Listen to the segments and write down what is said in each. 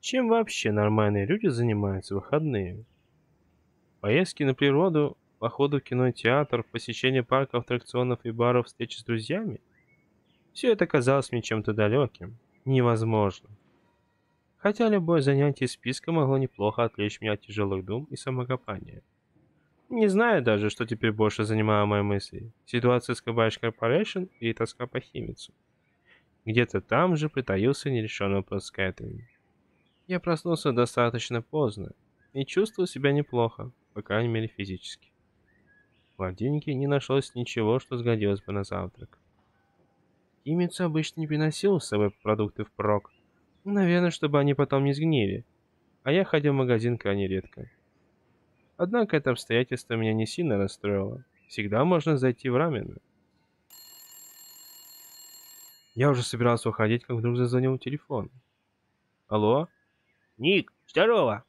Чем вообще нормальные люди занимаются в выходные? Поездки на природу, походы в кино и театр, посещение парков, аттракционов и баров, встречи с друзьями? Все это казалось мне чем-то далеким, невозможным. Хотя любое занятие из списка могло неплохо отвлечь меня от тяжелых дум и самокопания. Не знаю даже, что теперь больше занимало мои мысли. Ситуация с Кабаеш Корпорейшн и тоска по Химицу. Где-то там же притаился нерешенный вопрос с Кэтрин. Я проснулся достаточно поздно и чувствовал себя неплохо, по крайней мере физически. В холодильнике не нашлось ничего, что сгодилось бы на завтрак. Химицу обычно не приносил с собой продукты впрок. Наверное, чтобы они потом не сгнили. А я ходил в магазин крайне редко. Однако это обстоятельство меня не сильно расстроило. Всегда можно зайти в рамены. Я уже собирался уходить, как вдруг зазвонил телефон. Алло? Ник, здорово.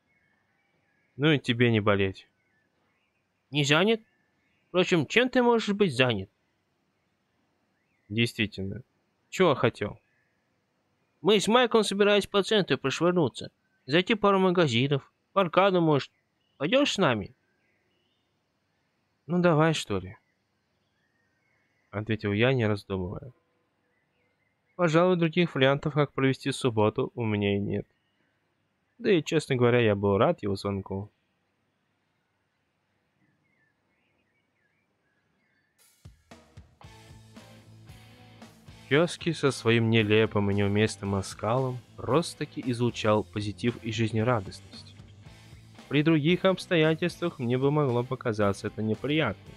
Ну и тебе не болеть. Не занят? Впрочем, чем ты можешь быть занят? Действительно. Чего хотел? Мы с Майклом собирались по центру прошвырнуться. Зайти пару магазинов. В аркаду, может. Пойдешь с нами? Ну давай, что ли. Ответил я, не раздумывая. Пожалуй, других вариантов, как провести субботу, у меня и нет. Да и, честно говоря, я был рад его звонку. Киоски со своим нелепым и неуместным оскалом просто-таки излучал позитив и жизнерадостность. При других обстоятельствах мне бы могло показаться это неприятным,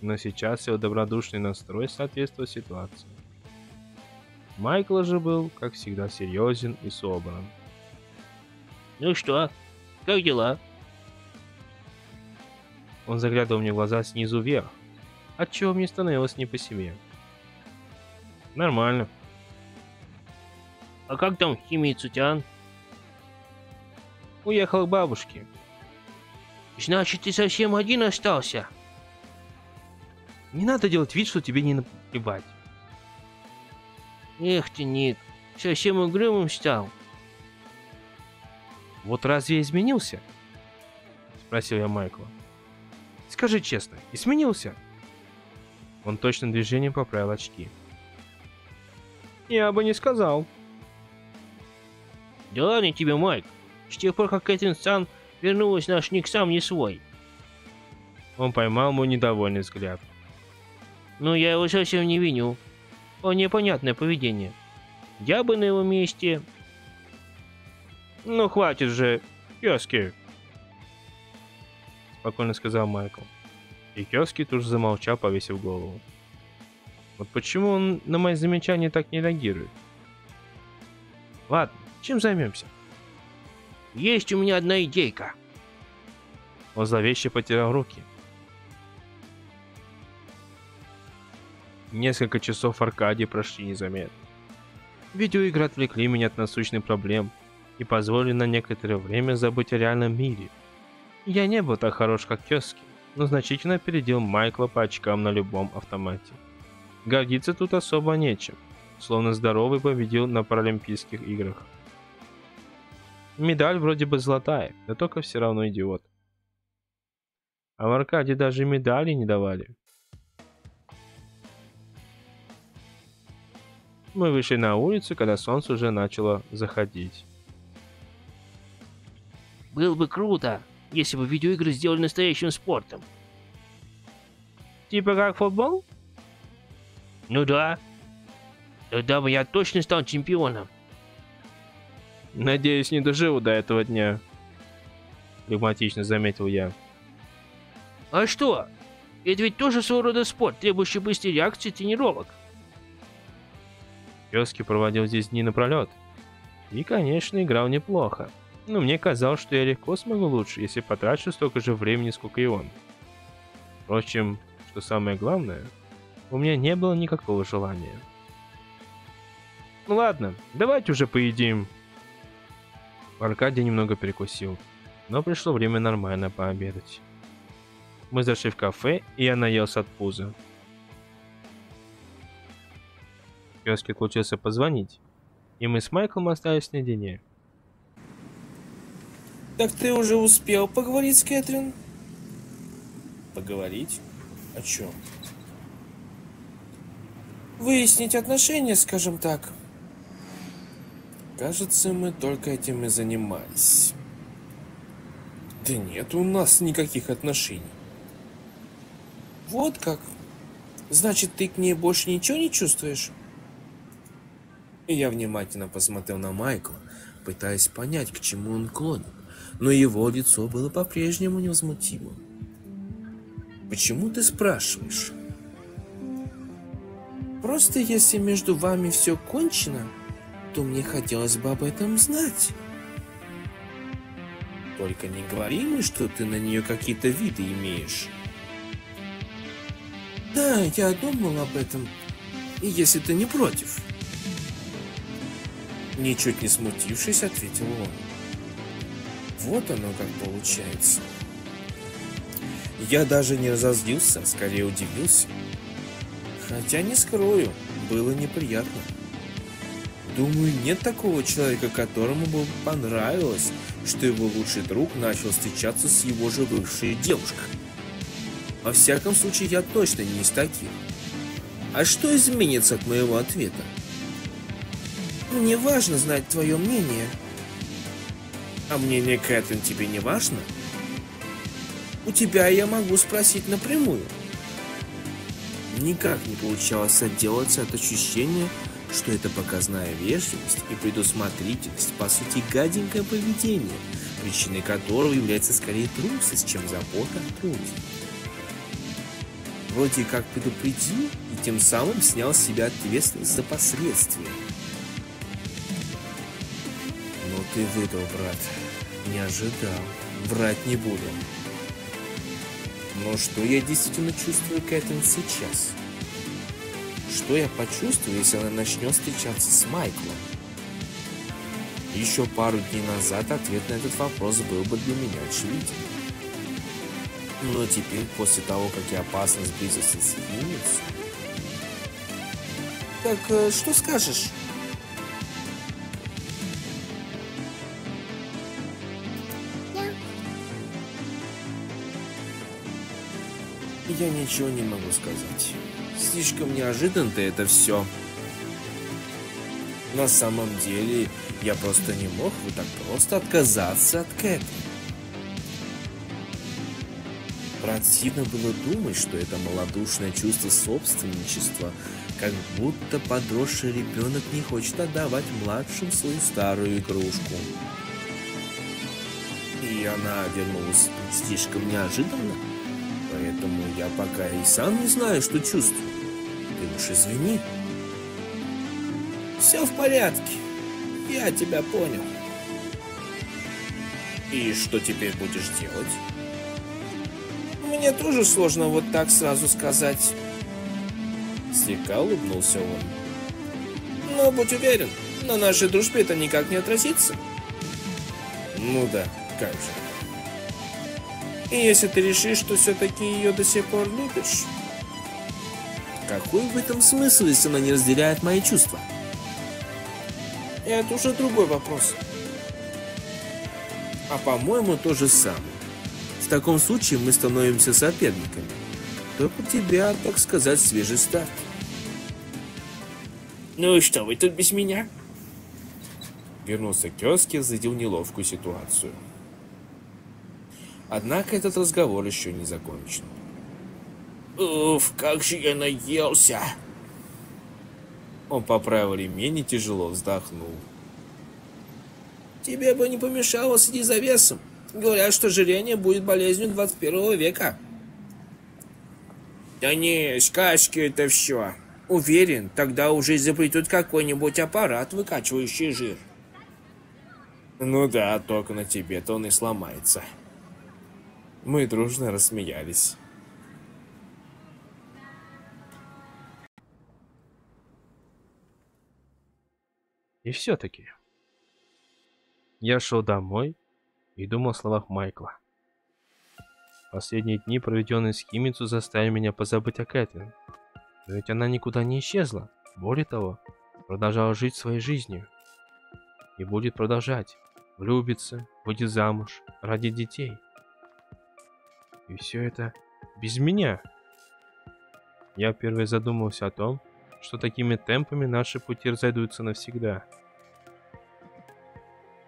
но сейчас его добродушный настрой соответствовал ситуации. Майкл же был, как всегда, серьезен и собран. Ну что, как дела? Он заглядывал мне в глаза снизу вверх, отчего мне становилось не по себе. Нормально. А как там Химия Цутян? Уехал к бабушке. Значит, ты совсем один остался? Не надо делать вид, что тебе не наплевать. Эх ты, Ник, совсем угрюмым стал. Вот разве я изменился? Спросил я Майкла. Скажи честно, изменился? Он точным движением поправил очки. Я бы не сказал. Да ладно тебе, Майк. С тех пор, как Кэтрин Сан вернулась, наш Ник сам не свой. Он поймал мой недовольный взгляд. Ну, я его совсем не виню. Он непонятное поведение. Я бы на его месте... Ну, хватит же, Кёски. Спокойно сказал Майкл. И Кёски тут же замолчал, повесив голову. Вот почему он на мои замечания так не реагирует? Ладно, чем займемся? Есть у меня одна идейка. Он зловеще потерял руки. Несколько часов Аркадии прошли незаметно. Видеоигры отвлекли меня от насущных проблем и позволили на некоторое время забыть о реальном мире. Я не был так хорош, как Кёски, но значительно опередил Майкла по очкам на любом автомате. Гордиться тут особо нечем, словно здоровый победил на Паралимпийских играх. Медаль вроде бы золотая, но только все равно идиот. А в Аркаде даже медали не давали. Мы вышли на улицу, когда солнце уже начало заходить. Было бы круто, если бы видеоигры сделали настоящим спортом. Типа как футбол? Ну да. Тогда бы я точно стал чемпионом. Надеюсь, не доживу до этого дня. Флегматично заметил я. А что? Это ведь тоже своего рода спорт, требующий быстрой реакции тренировок. Кёски проводил здесь дни напролет. И, конечно, играл неплохо. Но мне казалось, что я легко смогу лучше, если потрачу столько же времени, сколько и он. Впрочем, что самое главное, у меня не было никакого желания. Ну ладно, давайте уже поедим. Аркадий немного перекусил, но пришло время нормально пообедать. Мы зашли в кафе, и я наелся от пуза. Киоске случился позвонить, и мы с Майклом остались наедине. Так ты уже успел поговорить с Кэтрин? Поговорить? О чем? Выяснить отношения, скажем так. Кажется, мы только этим и занимались. Да нет у нас никаких отношений. Вот как. Значит, ты к ней больше ничего не чувствуешь? И я внимательно посмотрел на Майкла, пытаясь понять, к чему он клонит, но его лицо было по-прежнему невозмутимым. «Почему ты спрашиваешь?» «Просто если между вами все кончено, то мне хотелось бы об этом знать». «Только не говори мне, что ты на нее какие-то виды имеешь». «Да, я думал об этом, и если ты не против». Ничуть не смутившись, ответил он. Вот оно как получается. Я даже не разозлился, скорее удивился. Хотя не скрою, было неприятно. Думаю, нет такого человека, которому бы понравилось, что его лучший друг начал встречаться с его же бывшей девушкой. Во всяком случае, я точно не из таких. А что изменится от моего ответа? Мне важно знать твое мнение. А мнение Кэтрин тебе не важно? У тебя я могу спросить напрямую. Никак не получалось отделаться от ощущения, что это показная вежливость и предусмотрительность, по сути, гаденькое поведение, причиной которого является скорее трусость, чем забота о труде. Вроде как предупредил и тем самым снял с себя ответственность за последствия. Ты выдал, брат. Не ожидал. Врать не буду. Но что я действительно чувствую к этому сейчас? Что я почувствую, если она начнет встречаться с Майклом? Еще пару дней назад ответ на этот вопрос был бы для меня очевиден. Но теперь, после того, как я опасно сблизился с Фениксом... Так, э, что скажешь? Я ничего не могу сказать. Слишком неожиданно это все. На самом деле, я просто не мог вот так просто отказаться от Кэт. Противно было думать, что это малодушное чувство собственничества, как будто подросший ребенок не хочет отдавать младшим свою старую игрушку. И она вернулась слишком неожиданно. Поэтому я пока и сам не знаю, что чувствую. Ты уж извини. Все в порядке. Я тебя понял. И что теперь будешь делать? Мне тоже сложно вот так сразу сказать. Слегка улыбнулся он. Но будь уверен, на нашей дружбе это никак не отразится. Ну да, как же. И если ты решишь, что все-таки ее до сих пор любишь... Какой в этом смысл, если она не разделяет мои чувства? Это уже другой вопрос. А по-моему, то же самое. В таком случае мы становимся соперниками. Только у тебя, так сказать, свежий старт. Ну и что, вы тут без меня? Вернулся к тезке, задел неловкую ситуацию. Однако этот разговор еще не закончен. Уф, как же я наелся! Он поправил ремень и тяжело вздохнул. Тебе бы не помешало следить за весом. Говорят, что ожирение будет болезнью 21 века. Да не, сказки это все. Уверен, тогда уже изобретут какой-нибудь аппарат, выкачивающий жир. Ну да, только на тебе-то он и сломается. Мы дружно рассмеялись. И все-таки. Я шел домой и думал о словах Майкла. Последние дни, проведенные с Химицу, заставили меня позабыть о Кэтрин. Но ведь она никуда не исчезла. Более того, продолжала жить своей жизнью. И будет продолжать. влюбится, выйдет замуж, ради детей. И все это без меня. Я впервые задумался о том, что такими темпами наши пути разойдутся навсегда.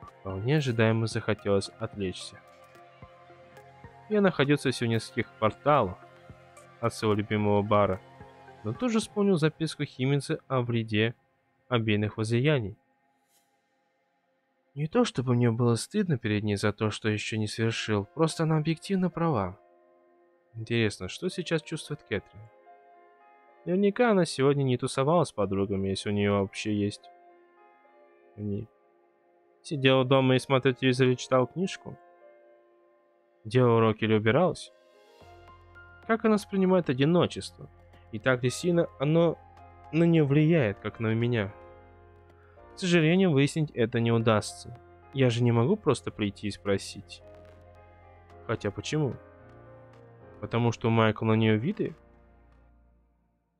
Вполне ожидаемо захотелось отвлечься. Я находился всего в нескольких кварталах от своего любимого бара, но тоже вспомнил записку Химинца о вреде обеих возлияний. Не то чтобы мне было стыдно перед ней за то, что еще не совершил, просто она объективно права. Интересно, что сейчас чувствует Кэтрин? Наверняка она сегодня не тусовалась с подругами, если у нее вообще есть. Они. Сидела дома и смотрела телевизор и читала книжку? Делала уроки или убиралась? Как она воспринимает одиночество? И так ли сильно оно на нее влияет, как на меня? К сожалению, выяснить это не удастся. Я же не могу просто прийти и спросить. Хотя почему? Потому что у Майкла на нее виды?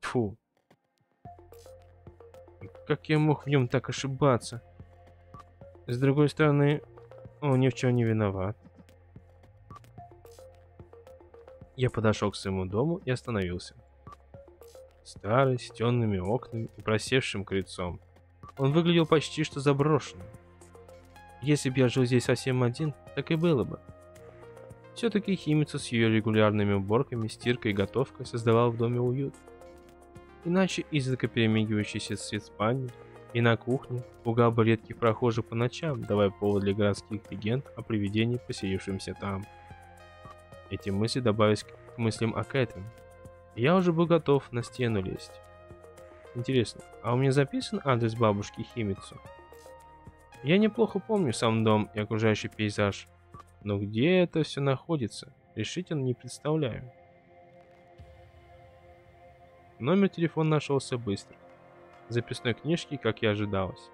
Фу. Как я мог в нем так ошибаться? С другой стороны, он ни в чем не виноват. Я подошел к своему дому и остановился. Старый, с темными окнами и просевшим крыльцом. Он выглядел почти что заброшенным. Если бы я жил здесь совсем один, так и было бы. Все-таки химица с ее регулярными уборками, стиркой и готовкой создавал в доме уют. Иначе изредка перемигивающийся свет спальни и на кухне пугал бы редких прохожих по ночам, давая повод для городских легенд о привидении, поселившемся там. Эти мысли добавились к мыслям о Кэтрин. Я уже был готов на стену лезть. Интересно, а у меня записан адрес бабушки Химицу? Я неплохо помню сам дом и окружающий пейзаж, но где это все находится, решительно не представляю. Номер телефона нашелся быстро. В записной книжке, как и ожидалось.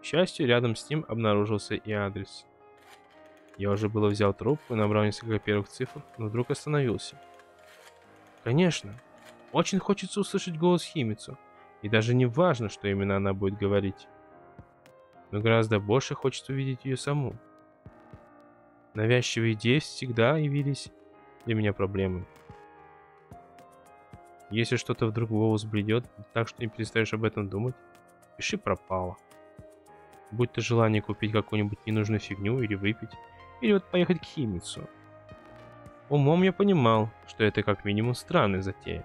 К счастью, рядом с ним обнаружился и адрес. Я уже было взял трубку и набрал несколько первых цифр, но вдруг остановился. Конечно, очень хочется услышать голос Химицу, и даже не важно, что именно она будет говорить. Но гораздо больше хочется увидеть ее саму. Навязчивые идеи всегда явились для меня проблемой. Если что-то вдруг в голову так что не перестаешь об этом думать, пиши пропало. Будь то желание купить какую-нибудь ненужную фигню или выпить, или вот поехать к Химицу. Умом я понимал, что это как минимум странная затея.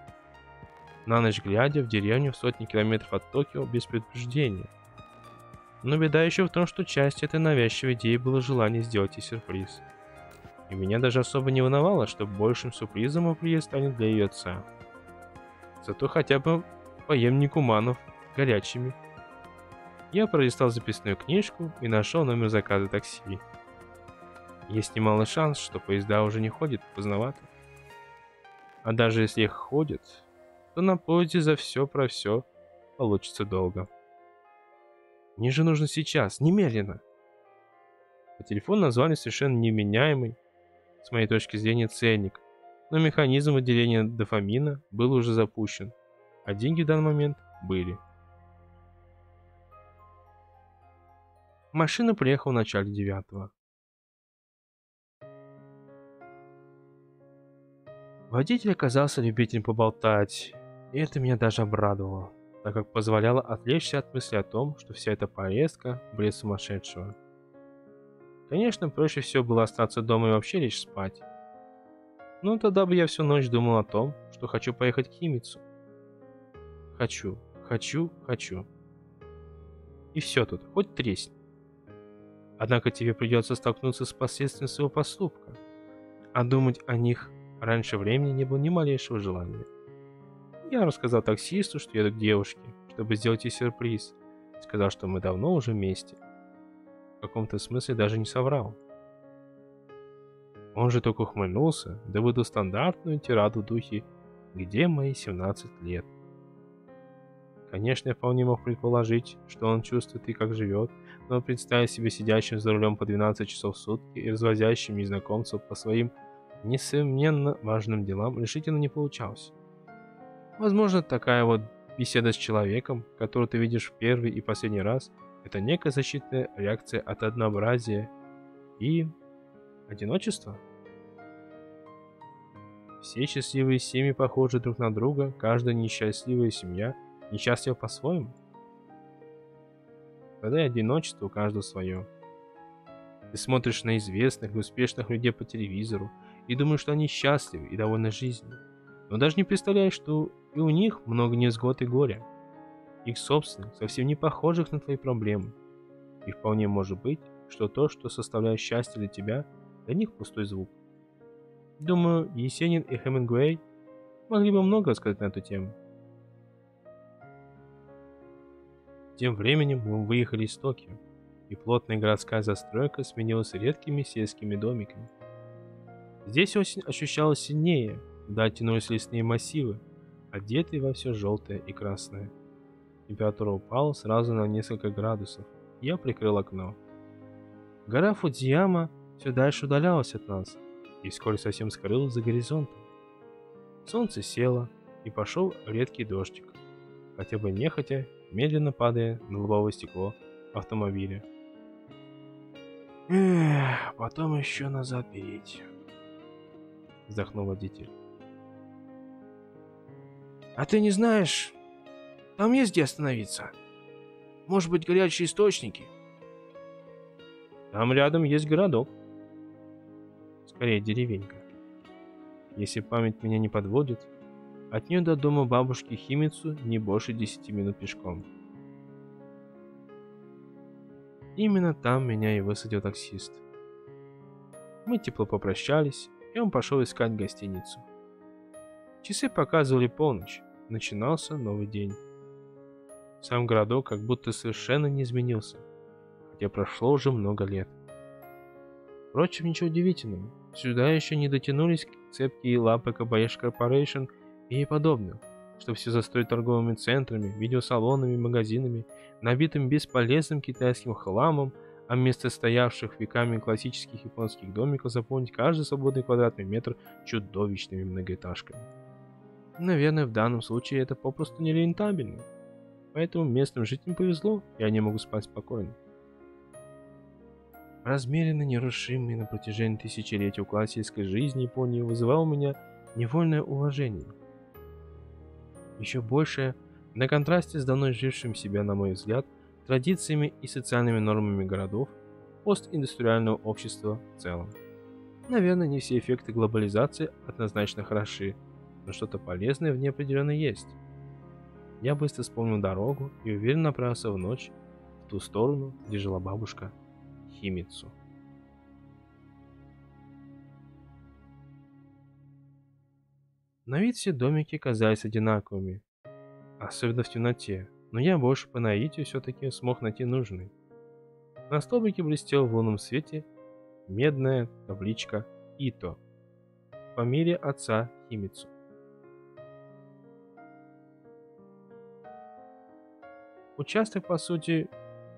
На ночь глядя в деревню в сотни километров от Токио без предупреждения. Но беда еще в том, что часть этой навязчивой идеи было желание сделать ей сюрприз. И меня даже особо не волновало, что большим сюрпризом мой приезд станет для ее отца. Зато хотя бы поем никуманов горячими. Я пролистал записную книжку и нашел номер заказа такси. Есть немалый шанс, что поезда уже не ходят поздновато. А даже если их ходят, то на поезде за все про все получится долго. Мне же нужно сейчас, немедленно. По телефону назвали совершенно неменяемый, с моей точки зрения, ценник, но механизм выделения дофамина был уже запущен, а деньги в данный момент были. Машина приехала в начале девятого. Водитель оказался любителем поболтать, и это меня даже обрадовало, так как позволяло отвлечься от мысли о том, что вся эта поездка – бред сумасшедшего. Конечно, проще всего было остаться дома и вообще лечь спать. Но тогда бы я всю ночь думал о том, что хочу поехать к Химицу. Хочу, хочу, хочу. И все тут, хоть тресни. Однако тебе придется столкнуться с последствиями своего поступка, а думать о них Раньше времени не было ни малейшего желания. Я рассказал таксисту, что еду к девушке, чтобы сделать ей сюрприз. Сказал, что мы давно уже вместе. В каком-то смысле даже не соврал. Он же только ухмыльнулся, да выдал стандартную тираду в духе «Где мои 17 лет?». Конечно, я вполне мог предположить, что он чувствует и как живет, но представить себе сидящим за рулем по 12 часов в сутки и развозящим незнакомцев по своим несомненно важным делам решительно не получалось. Возможно, такая вот беседа с человеком, которого ты видишь в первый и последний раз, Это некая защитная реакция от однообразия и одиночества. Все счастливые семьи похожи друг на друга, каждая несчастливая семья несчастлива по-своему. Тогда одиночество у каждого свое. Ты смотришь на известных и успешных людей по телевизору и думаешь, что они счастливы и довольны жизнью. Но даже не представляешь, что и у них много невзгод и горя. Их собственных, совсем не похожих на твои проблемы. И вполне может быть, что то, что составляет счастье для тебя, для них пустой звук. Думаю, Есенин и Хемингуэй могли бы много сказать на эту тему. Тем временем мы выехали из Токио, и плотная городская застройка сменилась редкими сельскими домиками. Здесь осень ощущалась сильнее, вдаль тянулись лесные массивы, одетые во все желтое и красное. Температура упала сразу на несколько градусов, я прикрыл окно. Гора Фудзияма все дальше удалялась от нас, и вскоре совсем скрылась за горизонтом. Солнце село, и пошел редкий дождик, хотя бы нехотя, медленно падая на лобовое стекло автомобиля. Эх, потом еще назад перейти. Вздохнул водитель. А ты не знаешь, там есть где остановиться? Может быть, горячие источники? Там рядом есть городок скорее деревенька. Если память меня не подводит, от нее до дома бабушки Химицу не больше 10 минут пешком. Именно там меня и высадил таксист. Мы тепло попрощались, и он пошел искать гостиницу. Часы показывали полночь, начинался новый день. Сам городок как будто совершенно не изменился, хотя прошло уже много лет. Впрочем, ничего удивительного. Сюда еще не дотянулись цепкие лапы КБШ Corporation и ей подобных, что все застроить торговыми центрами, видеосалонами, магазинами, набитым бесполезным китайским хламом, а вместо стоявших веками классических японских домиков заполнить каждый свободный квадратный метр чудовищными многоэтажками. Наверное, в данном случае это попросту нерентабельно. Поэтому местным жителям повезло, и они могут спать спокойно размеренно нерушимый на протяжении тысячелетий уклад сельской жизни Японии вызывал у меня невольное уважение. Еще большее на контрасте с давно жившим себя, на мой взгляд, традициями и социальными нормами городов, постиндустриального общества в целом. Наверное, не все эффекты глобализации однозначно хороши, но что-то полезное в ней определенно есть. Я быстро вспомнил дорогу и уверенно направился в ночь в ту сторону, где жила бабушка Химицу. На вид все домики казались одинаковыми, особенно в темноте, но я больше по наитию все-таки смог найти нужный. На столбике блестел в лунном свете медная табличка «Ито» по мире отца Химицу. Участок, по сути,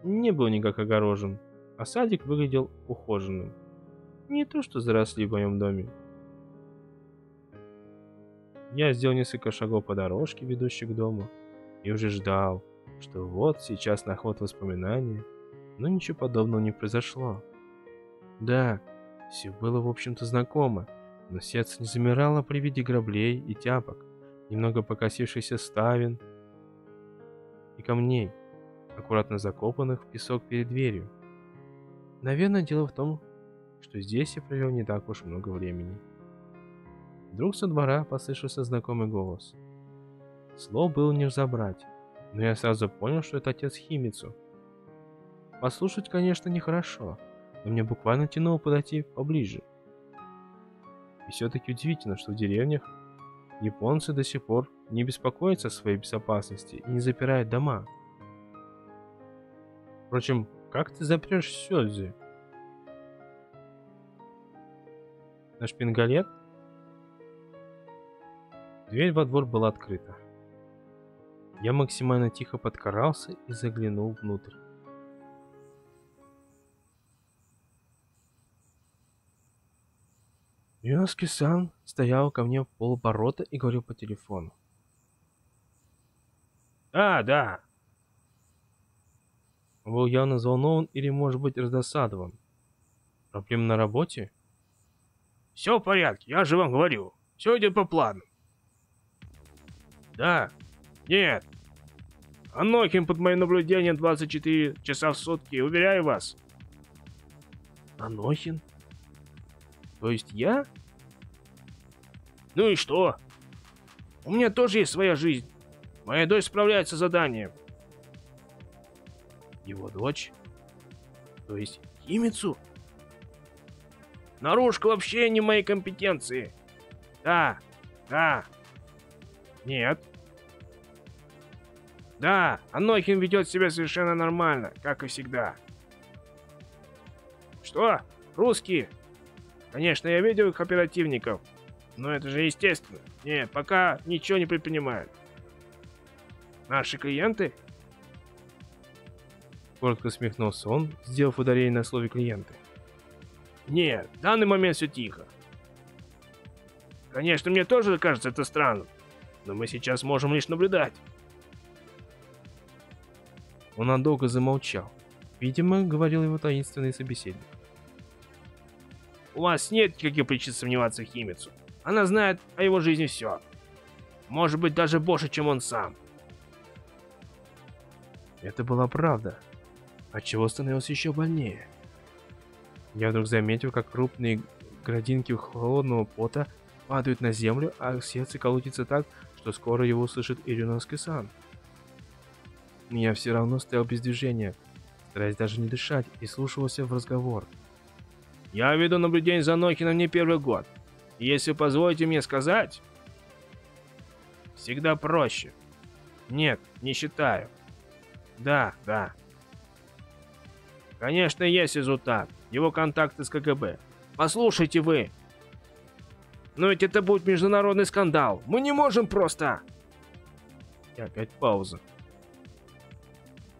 не был никак огорожен, а садик выглядел ухоженным. Не то, что заросли в моем доме. Я сделал несколько шагов по дорожке, ведущей к дому, и уже ждал, что вот сейчас на ход воспоминания, но ничего подобного не произошло. Да, все было в общем-то знакомо, но сердце не замирало при виде граблей и тяпок, немного покосившихся ставен и камней, аккуратно закопанных в песок перед дверью. Наверное, дело в том, что здесь я провел не так уж много времени. Вдруг со двора послышался знакомый голос. Слово было не разобрать, но я сразу понял, что это отец Химицу. Послушать, конечно, нехорошо, но мне буквально тянуло подойти поближе. И все-таки удивительно, что в деревнях японцы до сих пор не беспокоятся о своей безопасности и не запирают дома. Впрочем, как ты запрешь Сёдзи? На шпингалет? Дверь во двор была открыта. Я максимально тихо подкарался и заглянул внутрь. Юноски-сан стоял ко мне в полоборота и говорил по телефону. «А, да, Он был явно взволнован или, может быть, раздосадован. Проблема на работе? Все в порядке, я же вам говорю. Все идет по плану. Да. Нет. Анохин под моим наблюдением 24 часа в сутки, уверяю вас. Анохин? То есть я? Ну и что? У меня тоже есть своя жизнь. Моя дочь справляется с заданием. Его дочь? То есть Химицу? Наружка вообще не моей компетенции. Да, да. Нет. Да, Анохин ведет себя совершенно нормально, как и всегда. Что? Русские? Конечно, я видел их оперативников. Но это же естественно. Нет, пока ничего не предпринимают. Наши клиенты? Коротко смехнулся он, сделав ударение на слове клиенты. Нет, в данный момент все тихо. Конечно, мне тоже кажется это странным, но мы сейчас можем лишь наблюдать. Он надолго замолчал. Видимо, говорил его таинственный собеседник. У вас нет никаких причин сомневаться в Химицу. Она знает о его жизни все. Может быть, даже больше, чем он сам. Это была правда. Отчего становился еще больнее. Я вдруг заметил, как крупные градинки холодного пота падают на землю, а сердце колотится так, что скоро его услышит Ириноски-сан. Я все равно стоял без движения, стараясь даже не дышать, и слушался в разговор. «Я веду наблюдение за Нокином не первый год. если позволите мне сказать...» «Всегда проще. Нет, не считаю. Да, да. Конечно, есть результат. Его контакты с КГБ. Послушайте вы. Но ведь это будет международный скандал. Мы не можем просто... И опять пауза.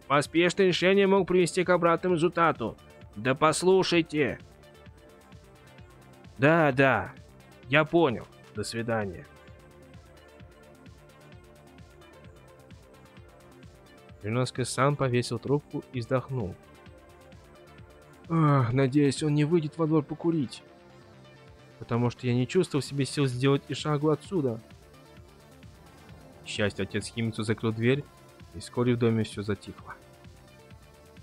Поспешное решение мог привести к обратному результату. Да послушайте. Да, да. Я понял. До свидания. Юноска сам повесил трубку и вздохнул. Ах, надеюсь, он не выйдет во двор покурить. Потому что я не чувствовал себе сил сделать и шагу отсюда. К счастью, отец Химицу закрыл дверь, и вскоре в доме все затихло.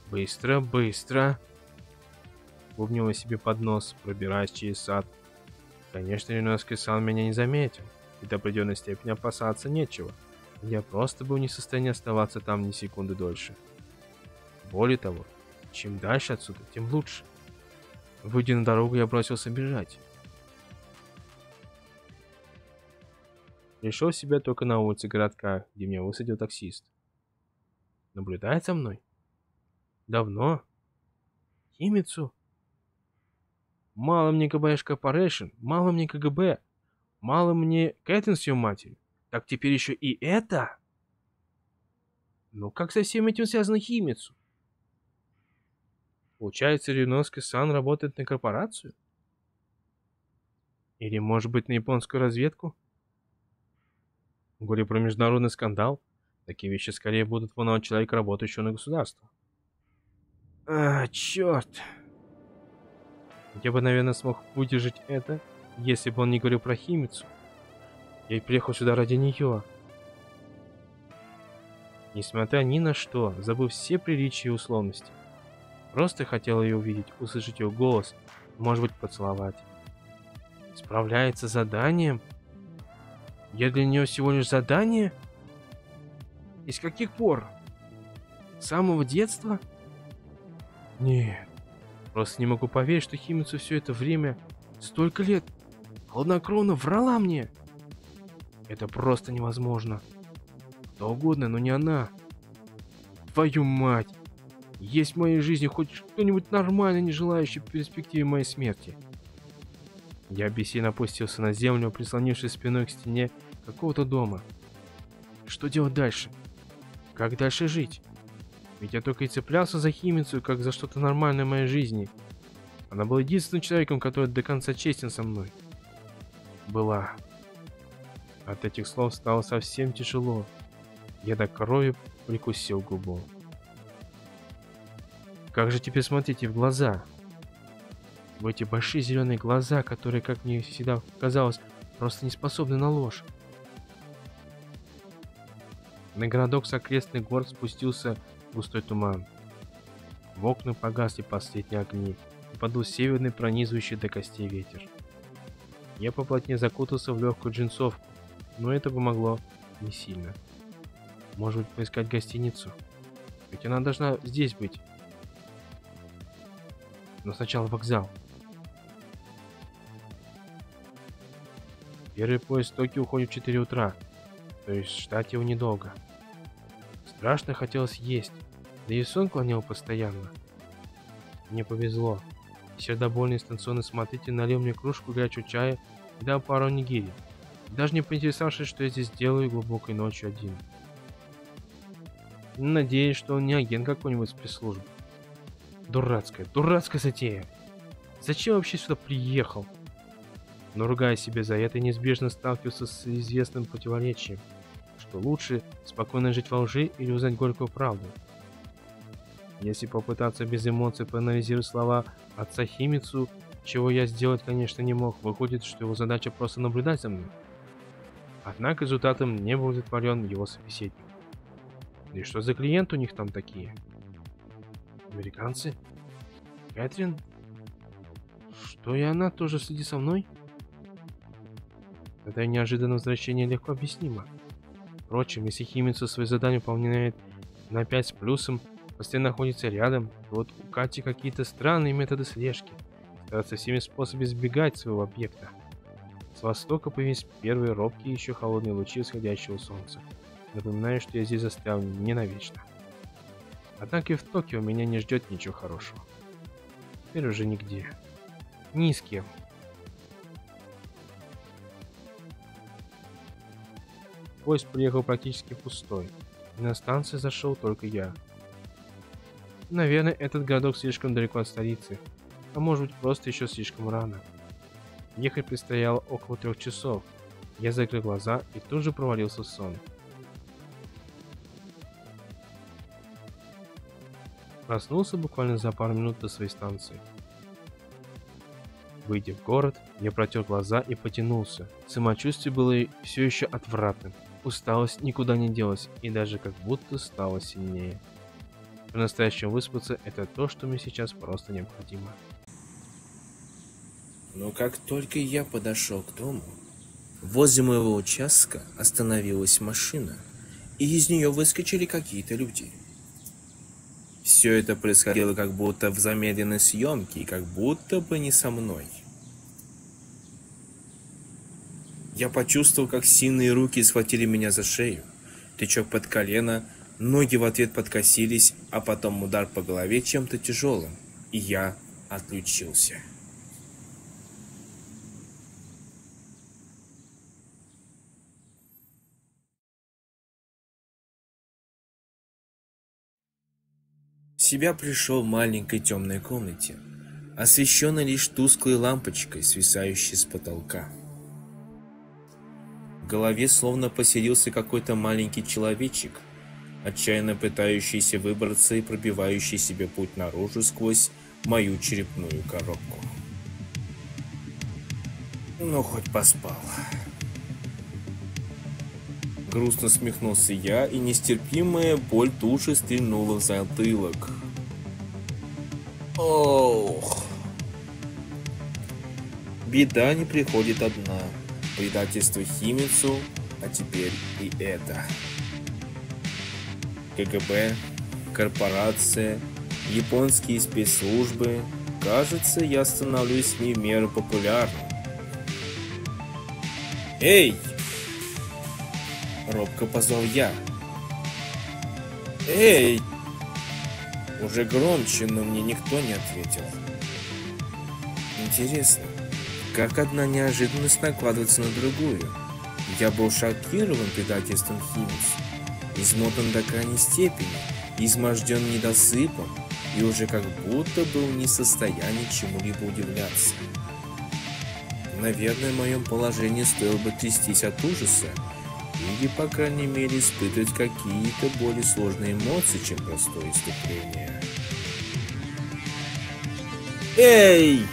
Быстро, быстро. Бубнил я себе под нос, пробираясь через сад. Конечно, Ринойский-сан меня не заметил, и до определенной степени опасаться нечего. Я просто был не в состоянии оставаться там ни секунды дольше. Более того, чем дальше отсюда, тем лучше. Выйдя на дорогу, я бросился бежать. В себя только на улице городка, где меня высадил таксист. Наблюдает за мной? Давно? Химицу? Мало мне КБШ Корпорейшн, мало мне КГБ, мало мне Кэтлин с ее матерью. Так теперь еще и это? Ну как со всем этим связано Химицу? Получается, Рюноски-сан работает на корпорацию? Или, может быть, на японскую разведку? Говорю про международный скандал. Такие вещи скорее будут волновать человека, работающего на государство. А, черт. Я бы, наверное, смог выдержать это, если бы он не говорил про Химицу. Я приехал сюда ради нее. Несмотря ни на что, забыв все приличия и условности. Просто хотел ее увидеть, услышать ее голос, может быть, поцеловать. Справляется с заданием? Я для нее всего лишь задание? И с каких пор? С самого детства? Нет. Просто не могу поверить, что Химицу все это время, столько лет, хладнокровно врала мне. Это просто невозможно. Кто угодно, но не она. Твою мать! Есть в моей жизни хоть что-нибудь нормально, не желающее перспективе моей смерти? Я бессильно опустился на землю, прислонившись спиной к стене какого-то дома. Что делать дальше? Как дальше жить? Ведь я только и цеплялся за Химицу, как за что-то нормальное в моей жизни. Она была единственным человеком, который до конца честен со мной. Была. От этих слов стало совсем тяжело. Я до крови прикусил губу. как же теперь смотрите в глаза? В эти большие зеленые глаза, которые, как мне всегда казалось, просто не способны на ложь. На городок с окрестных гор спустился густой туман. В окна погасли последние огни, и подул северный пронизывающий до костей ветер. Я поплотнее закутался в легкую джинсовку, но это помогло не сильно. Может быть, поискать гостиницу? Ведь она должна здесь быть. Но сначала вокзал. Первый поезд в Токио уходит в 4 утра, то есть ждать его недолго. Страшно хотелось есть, да и сон клонял постоянно. Мне повезло. Сердобольный станционный смотритель налил мне кружку горячего чая и дал пару нигири, даже не поинтересовавшись, что я здесь делаю глубокой ночью один. Надеюсь, что он не агент какой-нибудь спецслужбы. Дурацкая, дурацкая затея. Зачем вообще сюда приехал? Но ругая себя за это, неизбежно сталкивался с известным противоречием, что лучше спокойно жить во лжи или узнать горькую правду. Если попытаться без эмоций проанализировать слова отца Химицу, чего я сделать, конечно, не мог, выходит, что его задача просто наблюдать за мной. Однако результатом не был удовлетворен его собеседник. Да и что за клиент у них там такие? Американцы? Кэтрин? Что и она тоже следит со мной? Это неожиданное возвращение легко объяснимо. Впрочем, если Химицу свои задания выполняет на 5 с плюсом, постоянно находится рядом, то вот у Кати какие-то странные методы слежки. Старается всеми способами избегать своего объекта. С востока появились первые робкие еще холодные лучи восходящего солнца. Напоминаю, что я здесь застрял не навечно. Однако и в Токио меня не ждет ничего хорошего. Теперь уже нигде. Ни с кем. Поезд приехал практически пустой. И на станции зашел только я. Наверное, этот городок слишком далеко от столицы. А может быть, просто еще слишком рано. Ехать предстояло около трех часов. Я закрыл глаза и тут же провалился в сон. Проснулся буквально за пару минут до своей станции. Выйдя в город, я протер глаза и потянулся. Самочувствие было все еще отвратным. Усталость никуда не делась и даже как будто стала сильнее. По-настоящему выспаться – это то, что мне сейчас просто необходимо. Но как только я подошел к дому, возле моего участка остановилась машина, и из нее выскочили какие-то люди – все это происходило как будто в замедленной съемке и как будто бы не со мной. Я почувствовал, как сильные руки схватили меня за шею, тычок под колено, ноги в ответ подкосились, а потом удар по голове чем-то тяжелым, и я отключился. себя пришел в маленькой темной комнате, освещенной лишь тусклой лампочкой, свисающей с потолка. В голове словно поселился какой-то маленький человечек, отчаянно пытающийся выбраться и пробивающий себе путь наружу сквозь мою черепную коробку. Ну, хоть поспал. Грустно смехнулся я, и нестерпимая боль туши стрельнула в затылок. Ох. Беда не приходит одна. Предательство Химицу, а теперь и это. КГБ, корпорация, японские спецслужбы. Кажется, я становлюсь не в меру популярным. Эй! Робко позвал я. «Эй!» Уже громче, но мне никто не ответил. Интересно, как одна неожиданность накладывается на другую? Я был шокирован предательством Химис, измотан до крайней степени, изможден недосыпом и уже как будто был не в состоянии чему-либо удивляться. Наверное, в моем положении стоило бы трястись от ужаса, или, по крайней мере, испытывать какие-то более сложные эмоции, чем простое иступление. Эй!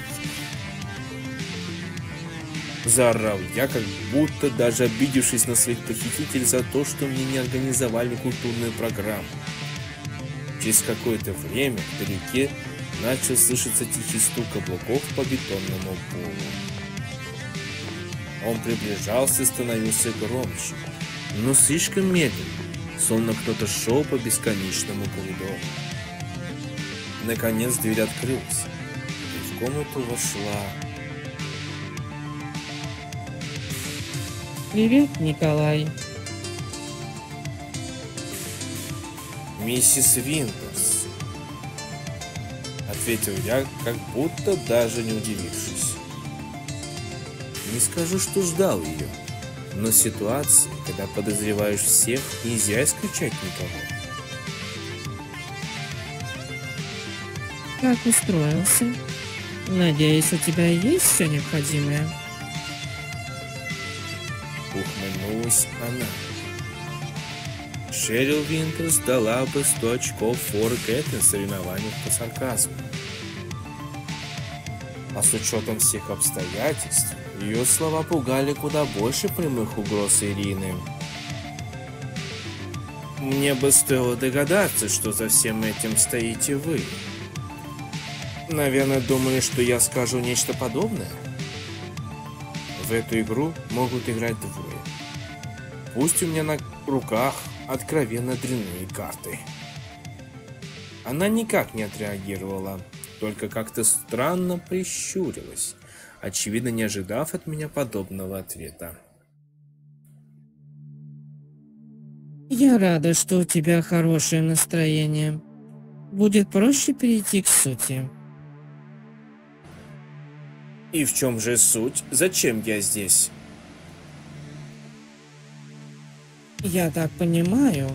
Заорал я, как будто даже обидевшись на своих похитителей за то, что мне не организовали культурную программу. Через какое-то время вдалеке начал слышаться тихий стук каблуков по бетонному полу. Он приближался и становился громче, но слишком медленно, словно кто-то шел по бесконечному коридору. Наконец дверь открылась, и в комнату вошла Привет, Николай. «Миссис Винтерс», — ответил я, как будто даже не удивившись. Не скажу, что ждал ее, но ситуации, когда подозреваешь всех, нельзя исключать никого. Как устроился? Надеюсь, у тебя есть все необходимое? Ухмыльнулась она. Шерил Винтерс дала бы 100 очков Кэт на соревнованиях по сарказму. А с учетом всех обстоятельств, ее слова пугали куда больше прямых угроз Ирины. Мне бы стоило догадаться, что за всем этим стоите вы. Наверное, думали, что я скажу нечто подобное? В эту игру могут играть двое. Пусть у меня на руках откровенно дрянные карты. Она никак не отреагировала, только как-то странно прищурилась, очевидно не ожидав от меня подобного ответа. Я рада, что у тебя хорошее настроение. Будет проще перейти к сути. И в чем же суть? Зачем я здесь? Я так понимаю,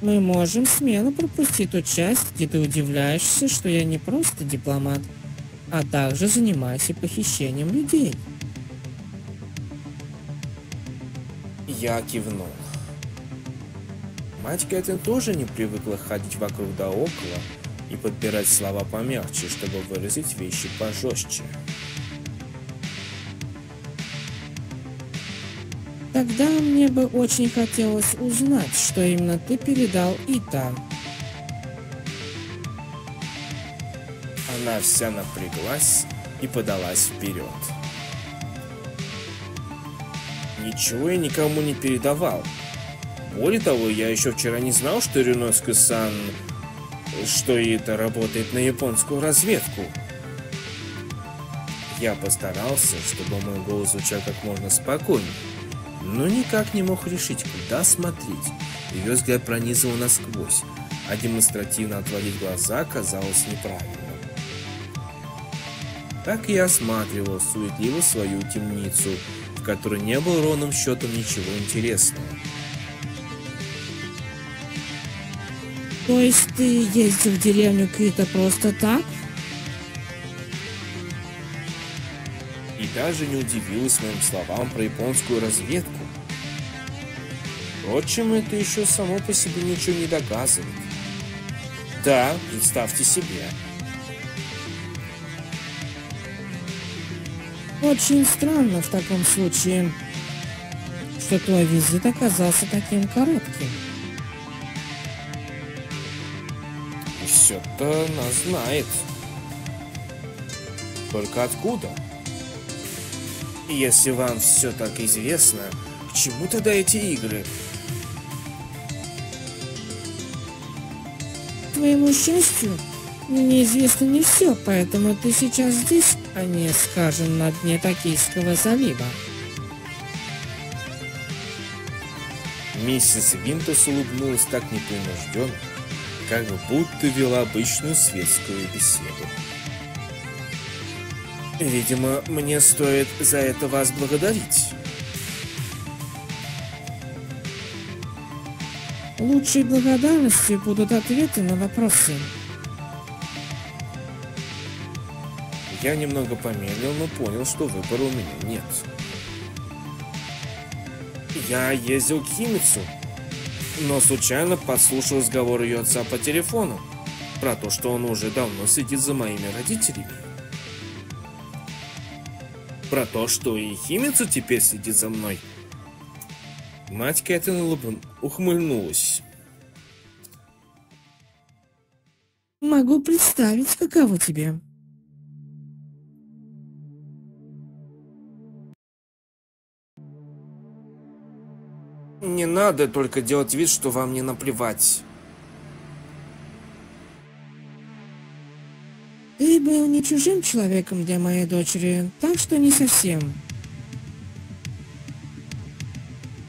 мы можем смело пропустить ту часть, где ты удивляешься, что я не просто дипломат, а также занимаюсь и похищением людей. Я кивнул. Мать Кэтлин тоже не привыкла ходить вокруг да около и подбирать слова помягче, чтобы выразить вещи пожестче. Тогда мне бы очень хотелось узнать, что именно ты передал Ита. Она вся напряглась и подалась вперед. Ничего я никому не передавал. Более того, я еще вчера не знал, что Рюноско-сан, что это работает на японскую разведку. Я постарался, чтобы мой голос звучал как можно спокойнее, но никак не мог решить, куда смотреть. Ее взгляд пронизывал насквозь, а демонстративно отводить глаза казалось неправильным. Так я осматривал суетливо свою темницу, в которой не было ровным счетом ничего интересного. То есть ты ездил в деревню Кита просто так? И даже не удивилась моим словам про японскую разведку. Впрочем, это еще само по себе ничего не доказывает. Да, представьте себе. Очень странно в таком случае, что твой визит оказался таким коротким. Все-то нас знает. Только откуда? Если вам все так известно, к чему тогда эти игры? Твоему счастью, мне известно не все, поэтому ты сейчас здесь, а не, скажем, на дне Токийского залива. Миссис Винтус улыбнулась так непринужденно, как будто вела обычную светскую беседу. Видимо, мне стоит за это вас благодарить. Лучшей благодарностью будут ответы на вопросы. Я немного помедлил, но понял, что выбора у меня нет. Я ездил к Химицу, но случайно подслушал разговор ее отца по телефону про то, что он уже давно следит за моими родителями. Про то, что и Химицу теперь следит за мной. Мать Кэтрин улыб- ухмыльнулась. Могу представить, каково тебе. Не надо только делать вид, что вам не наплевать. Ты был не чужим человеком для моей дочери, так что не совсем.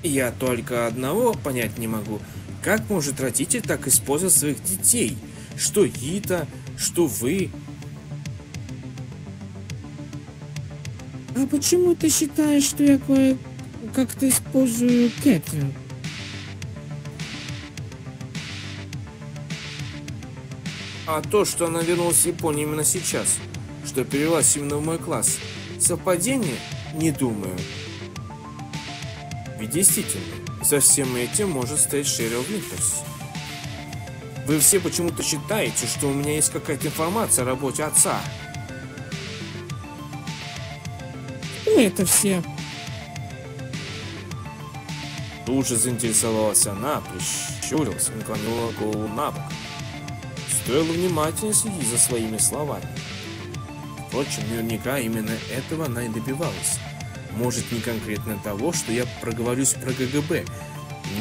Я только одного понять не могу. Как может родитель так использовать своих детей? Что Гита, что вы. А почему ты считаешь, что я кое как-то использую Кэтрин? А то, что она вернулась в Японию именно сейчас, что перевелась именно в мой класс, совпадение? Не думаю. Ведь действительно, за всем этим может стоять Шерил Винтерс. Вы все почему-то считаете, что у меня есть какая-то информация о работе отца. Ну это все. Тут же заинтересовалась она, прищурилась, наклонила голову на бок. Стоило внимательно следить за своими словами. Впрочем, наверняка именно этого она и добивалась. Может, не конкретно того, что я проговорюсь про ГГБ,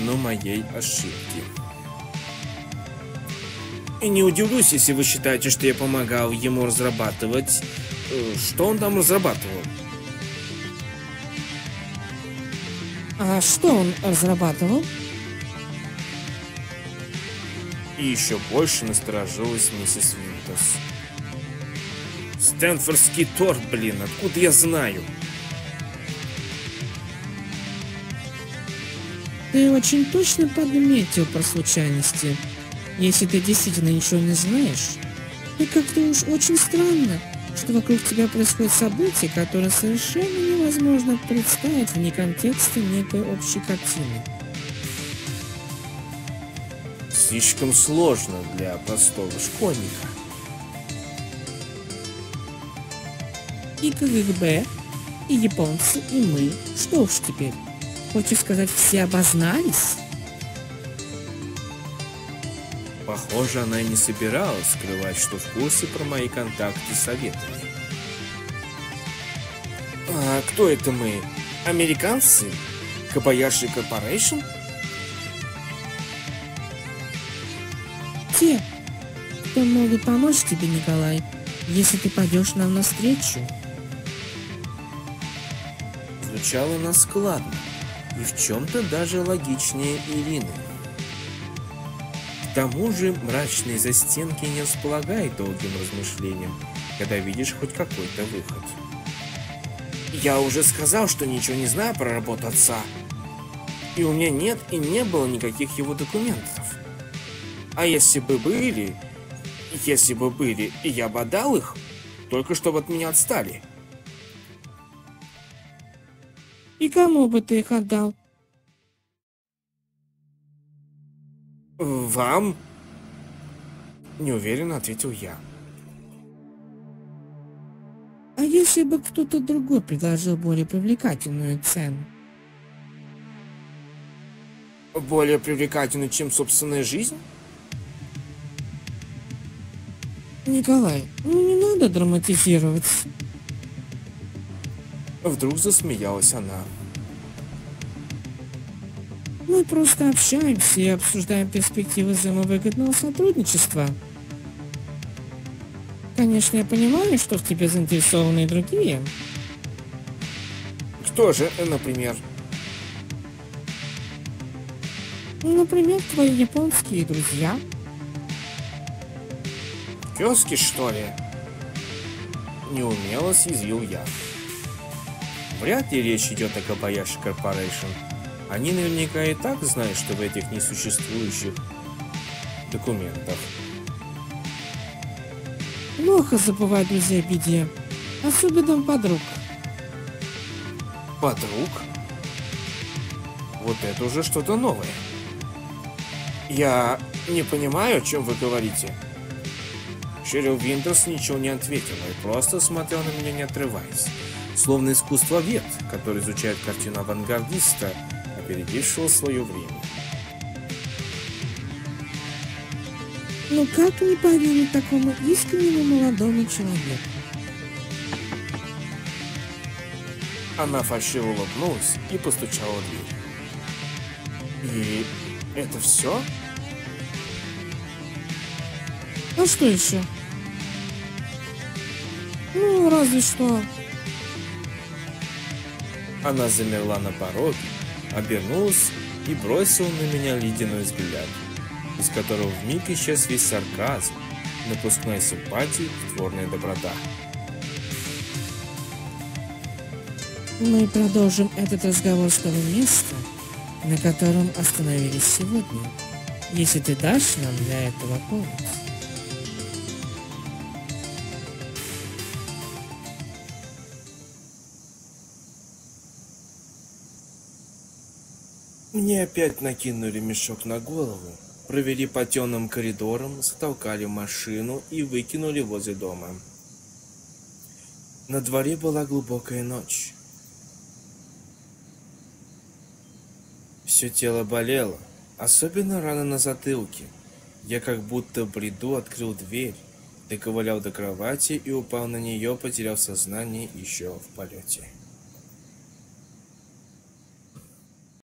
но моей ошибки. И не удивлюсь, если вы считаете, что я помогал ему разрабатывать... э, Что он там разрабатывал? А что он разрабатывал? И еще больше насторожилась миссис Винтерс. Стэнфордский торт, блин, откуда я знаю? Ты очень точно подметил про случайности. Если ты действительно ничего не знаешь, то как-то уж очень странно, что вокруг тебя происходят события, которые совершенно невозможно представить вне контекста некой общей картины. Слишком сложно для простого школьника. И КГБ, и японцы, и мы. Что уж теперь? Хочешь сказать, все обознались? Похоже, она и не собиралась скрывать, что в курсе про мои контакты с советами. А кто это мы? Американцы? Кабаяши Корпорейшн? Те, кто могут помочь тебе, Николай, если ты пойдешь нам навстречу. Звучало она складно и в чем-то даже логичнее Ирины. К тому же мрачные застенки не располагают долгим размышлением, когда видишь хоть какой-то выход. Я уже сказал, что ничего не знаю про работу отца. И у меня нет и не было никаких его документов. А если бы были, если бы были, я бы отдал их, только чтобы от меня отстали. И кому бы ты их отдал? Вам? Неуверенно ответил я. А если бы кто-то другой предложил более привлекательную цену? Более привлекательный, чем собственная жизнь? Николай, ну не надо драматизировать. Вдруг засмеялась она. Мы просто общаемся и обсуждаем перспективы взаимовыгодного сотрудничества. Конечно, я понимаю, что в тебе заинтересованы и другие. Кто же, например? Ну, Например, твои японские друзья. Кёски, что ли? Неумело съязвил я. Вряд ли речь идет о Кабаяши Корпорейшн. Они наверняка и так знают, что в этих несуществующих документах. Плохо забывать друзей в беде. Особенно подруг. Подруг? Вот это уже что-то новое. Я не понимаю, о чем вы говорите. Шерил Винтерс ничего не ответила и просто смотрел на меня, не отрываясь. Словно искусствовед, который изучает картину авангардиста, опередившего свое время. Ну как не поверить такому искреннему молодому человеку? Она фальшиво улыбнулась и постучала в дверь. И это все? А что еще? Ну, разве что. Она замерла на пороге, обернулась и бросила на меня ледяной взгляд, из которого вмиг исчез весь сарказм, напускная симпатия и творная доброта. Мы продолжим этот разговор с того места, на котором остановились сегодня, если ты дашь нам для этого повод. Опять накинули мешок на голову, провели по темным коридорам, затолкали машину и выкинули возле дома. На дворе была глубокая ночь. Все тело болело, особенно рана на затылке. Я как будто бреду открыл дверь, доковылял до кровати и упал на нее, потеряв сознание еще в полете.